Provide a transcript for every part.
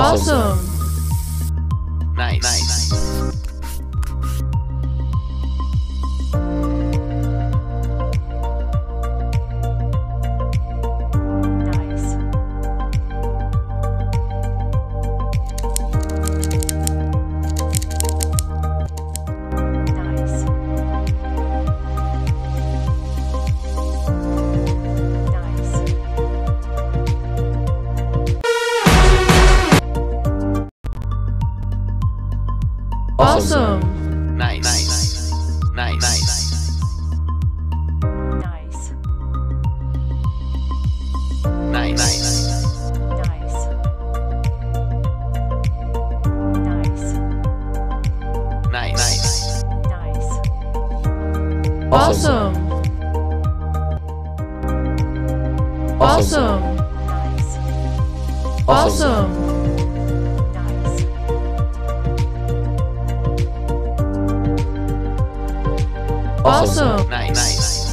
Awesome. Nice. Nice. Nice. Awesome. awesome. Nice. Nice. Nice. Nice. Nice. Nice. nice. Nice. Nice. Awesome. Awesome. Awesome. awesome. awesome. Awesome. Nice. Nice.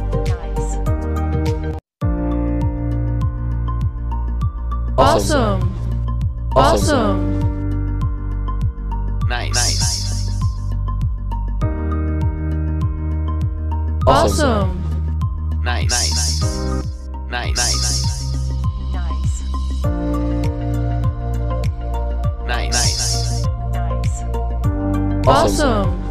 Awesome. Awesome. Nice. Awesome. Nice. Nice. Nice. Nice. Nice. Nice. Awesome.